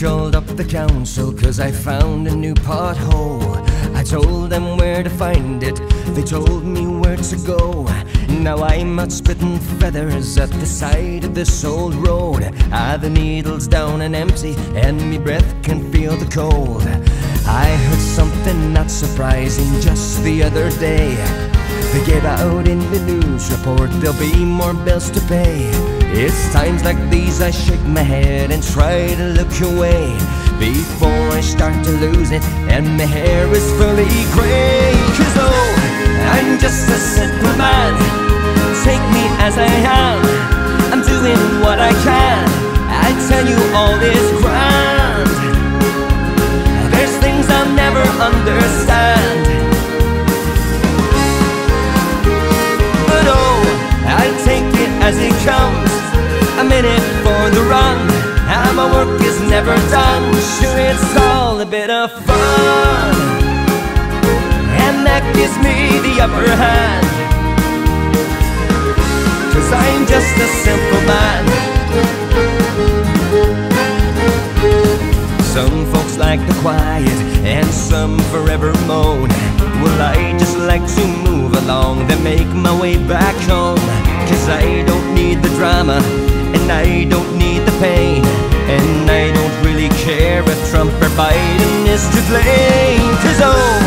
called up the council cause I found a new pothole. I told them where to find it, they told me where to go. Now I'm out spitting feathers at the side of this old road. Ah, the needle's down and empty, and me breath can feel the cold. I heard something not surprising just the other day. They gave out in the news report there'll be more bills to pay. It's times like these I shake my head and try to look away before I start to lose it and my hair is fully grey. Cause oh, I'm just a simple man. Take me as I am. I'm doing what I for the run. And my work is never done. Sure, it's all a bit of fun. And that gives me the upper hand. Cause I'm just a simple man. Some folks like the quiet, and some forever moan. Well, I just like to move along, then make my way back home. Cause I don't need the drama, and I don't need the pain. And I don't really care if Trump or Biden is to blame. Cause oh,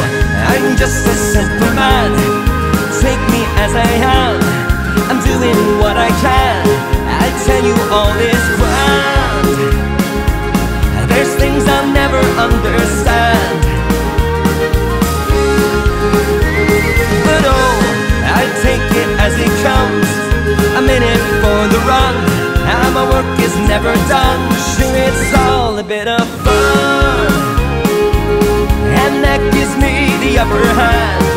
bit of fun. And that gives me the upper hand.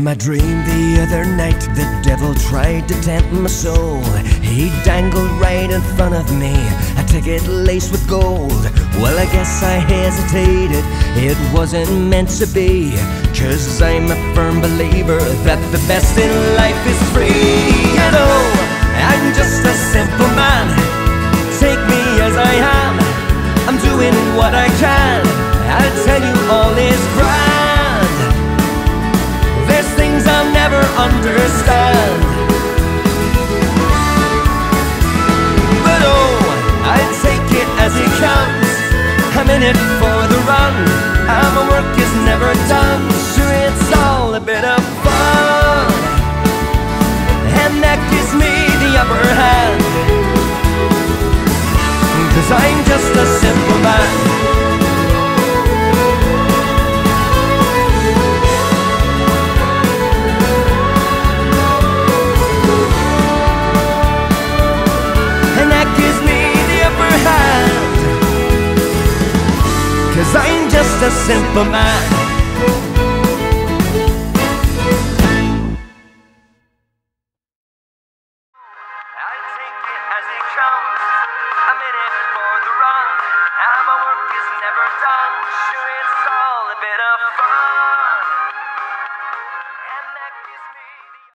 In my dream the other night, the devil tried to tempt my soul. He dangled right in front of me, a ticket laced with gold. Well, I guess I hesitated, it wasn't meant to be. Cause I'm a firm believer that the best in life is understand. But oh, I'll take it as it comes. A minute for the run, and my work is never done. Sure, it's all a bit of fun, and that gives me the upper hand. Cause I'm just a simple man. A simple man. It as it comes. A minute for the run. And my work is never done. Sure, it's all